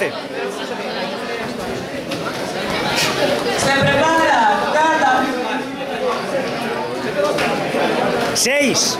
Se prepara cada Seis.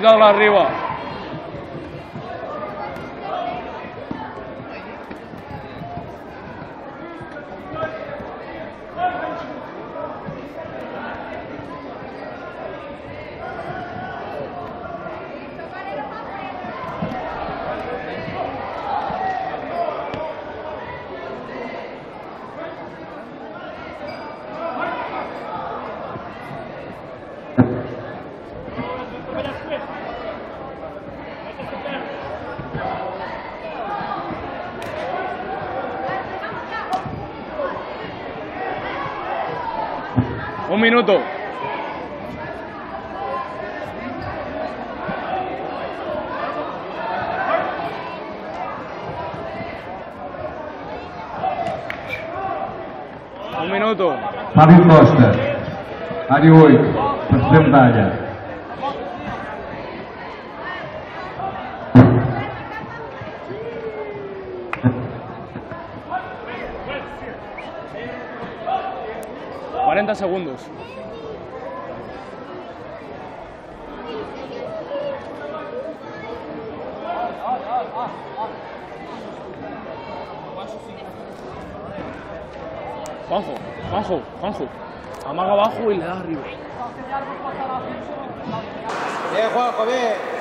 de la riba. Un minuto. Un minuto. Fabio Costa, àrea 8, president Dalla. Cuarenta segundos. Juanjo, Juanjo, Juanjo. Amaga abajo y le das arriba. Bien, Juanjo, bien.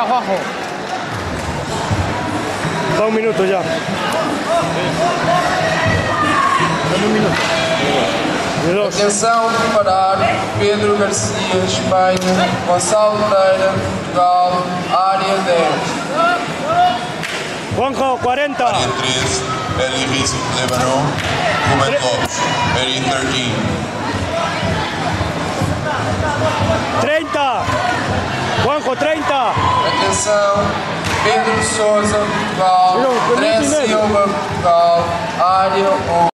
Cansado, Juanjo. Va un minuto ya. Dame un minuto. Atenção, preparar Pedro Garcia, Espanha, Gonçalo Pereira, Portugal, área 10. Juanjo, 40. Área 13, Eli Rizzo, Lebanon. Rubén Lopes, Area 13. 30. Juanjo, 30. Atenção, Pedro Souza, Portugal, André. Silva, Portugal, área 11.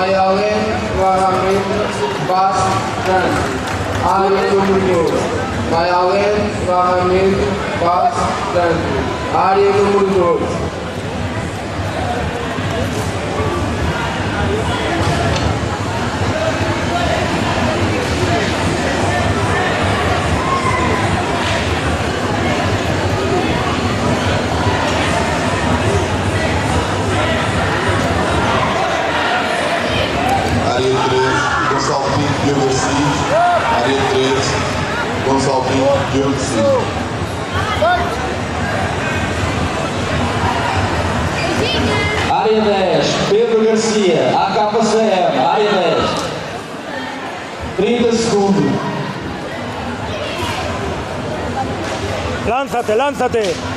Mayalen Mohamed Bas Trânsito, área número 12. Mayalen Mohamed Bas Trânsito, área número 12. Lánzate, lánzate.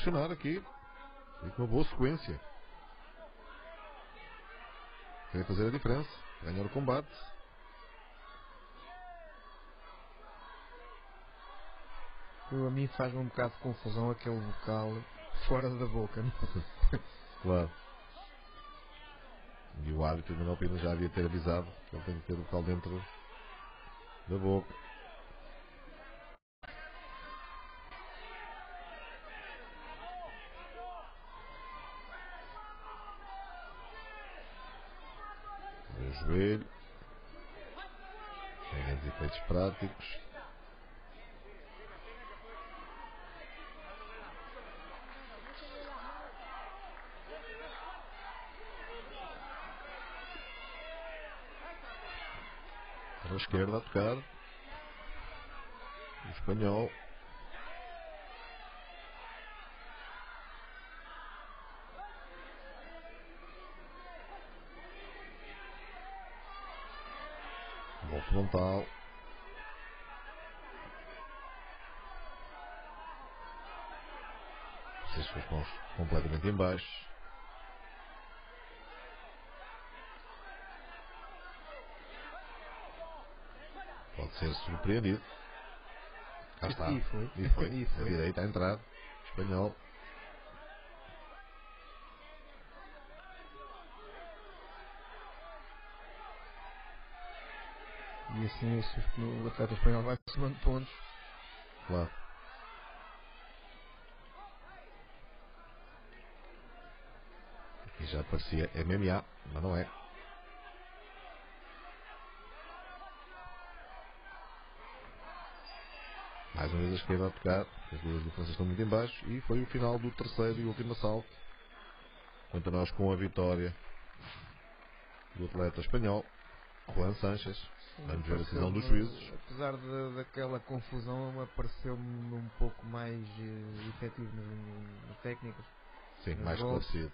Pressionar aqui. E com uma boa sequência. Querem fazer a diferença. Ganhar o combate. Eu, a mim faz um bocado de confusão aquele vocal fora da boca. Claro. E o árbitro Manuel Pina já havia ter avisado que ele tem que ter o vocal dentro da boca. O joelho. Grandes efeitos práticos. Para a esquerda a tocar. O espanhol. As mãos completamente em baixo. Pode ser surpreendido. Cá está. E foi. E foi. E A foi. direita a entrar. Espanhol. E assim o atleta espanhol vai somando pontos. Claro. Já parecia MMA, mas não é. Mais uma vez a esquerda a tocar, as duas diferenças estão muito em baixo e foi o final do terceiro e último assalto. Quanto a nós com a vitória do atleta espanhol, Juan Sanches. Vamos ver a decisão dos juízes. Apesar de, daquela confusão, apareceu-me um pouco mais eh, efetivo no- no técnicas. Sim, mais esclarecido.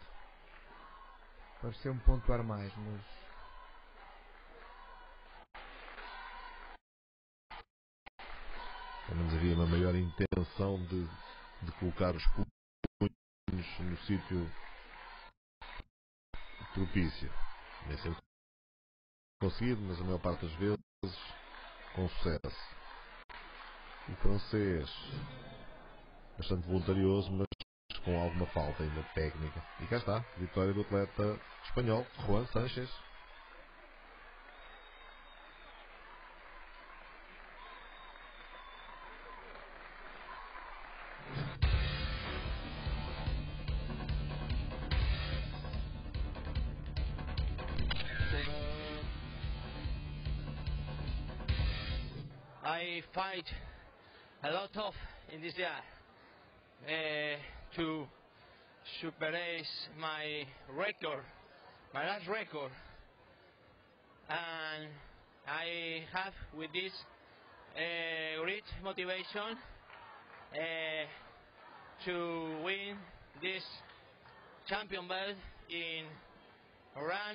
Pareceu-me pontuar mais, mas Pelo menos havia uma maior intenção de, de colocar os punhos no sítio propício. Nem sempre conseguido, mas a maior parte das vezes com sucesso. O francês, bastante voluntarioso, mas com alguma falta ainda técnica. E cá está, vitória do atleta espanhol, Juan Sánchez. I fight a lot of in this year uh, to superace my record, my last record, and I have with this uh, great motivation uh, to win this champion belt in run